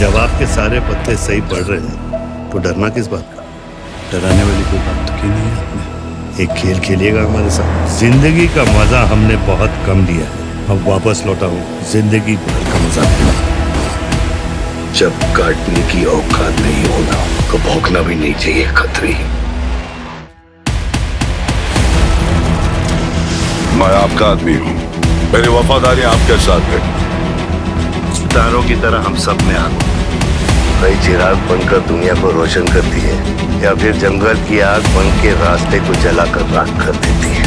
जब आपके सारे पत्ते सही पड़ रहे हैं तो डरना किस बात का? डराने वाली कोई बात तो की नहीं है आपने? एक खेल खेलिएगा हमारे साथ। ज़िंदगी का मज़ा हमने बहुत कम लिया है। अब वापस लौटा हूँ। ज़िंदगी भर का मज़ा लेना जब काटने की औकात नहीं होना तो भोंकना भी नहीं चाहिए खतरी। मैं आपका आदमी हूँ। मेरी वफादारी आपके साथ है। सितारों की तरह हम सब में आग कई चिराग बनकर दुनिया को रोशन करती है। या फिर जंगल की आग बन के रास्ते को जलाकर राख कर देती है।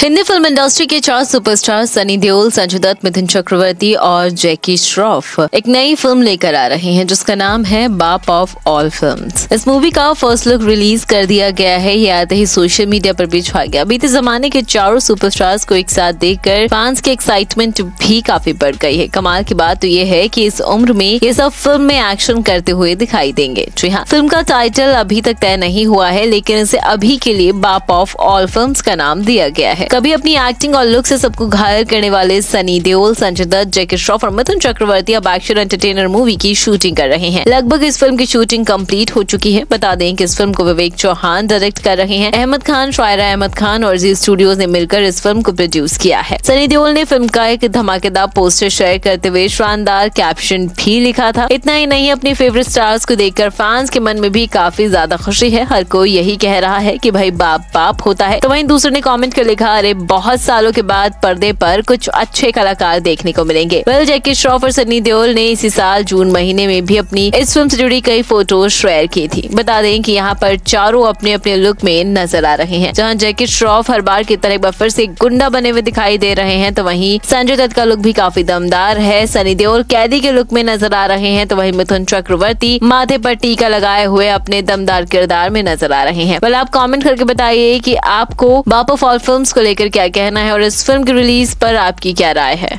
हिंदी फ़िल्म इंडस्ट्री के चार सुपरस्टार सनी देओल संजय दत्त, मिथुन चक्रवर्ती और जैकी श्रॉफ एक नई फ़िल्म लेकर आ रहे हैं, जिसका नाम है बाप ऑफ़ ऑल फिल्म्स। इस मूवी का फ़र्स्ट लुक रिलीज़ कर दिया गया है, ये आते ही सोशल मीडिया पर भी छा गया। बीते जमाने के चारों सुपरस्टार्स को एक साथ देखकर फैंस की एक्साइटमेंट भी काफ़ी बढ़ गई है। कमाल की बात तो ये है की इस उम्र में ये सब फ़िल्म में एक्शन करते हुए दिखाई देंगे। जी हाँ फ़िल्म का टाइटल अभी तक तय नहीं हुआ है, लेकिन इसे अभी के लिए बाप ऑफ़ ऑल फ़िल्म का नाम दिया गया है। कभी अपनी एक्टिंग और लुक से सबको घायल करने वाले सनी देओल, संजय दत्त जैकी श्रॉफ और मिथुन चक्रवर्ती अब एक्शन एंटरटेनर मूवी की शूटिंग कर रहे हैं। लगभग इस फ़िल्म की शूटिंग कंप्लीट हो चुकी है। बता दें कि इस फ़िल्म को विवेक चौहान डायरेक्ट कर रहे हैं। अहमद खान, शायरा अहमद खान और जी स्टूडियोज ने मिलकर इस फ़िल्म को प्रोड्यूस किया है। सनी देओल ने फ़िल्म का एक धमाकेदार पोस्टर शेयर करते हुए शानदार कैप्शन भी लिखा था। इतना ही नहीं, अपने फेवरेट स्टार्स को देखकर फैंस के मन में भी काफ़ी ज़्यादा खुशी है। हर कोई यही कह रहा है कि भाई बाप बाप होता है। तो वहीं दूसरे ने कमेंट कर लिखा अरे बहुत सालों के बाद पर्दे पर कुछ अच्छे कलाकार देखने को मिलेंगे। वेल जैकी श्रॉफ और सनी देओल ने इसी साल जून महीने में भी अपनी इस फ़िल्म से जुड़ी कई फ़ोटो शेयर की थी। बता दें कि यहाँ पर चारों अपने अपने लुक में नज़र आ रहे हैं। जहाँ जैकी श्रॉफ हर बार की तरह एक बार फिर से गुंडा बने हुए दिखाई दे रहे हैं तो वहीं संजय दत्त का लुक भी काफ़ी दमदार है। सनी देओल कैदी के लुक में नज़र आ रहे हैं तो वहीं मिथुन चक्रवर्ती माथे पर टीका लगाए हुए अपने दमदार किरदार में नज़र आ रहे हैं। वेल आप कमेंट करके बताइए कि आपको बाप फॉल ऑल फिल्म्स को लेकर क्या कहना है और इस फ़िल्म की रिलीज़ पर आपकी क्या राय है?